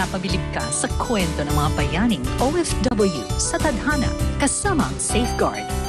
Pinapabilib ka sa kwento ng mga bayaning OFW sa tadhana kasama ang safeguard.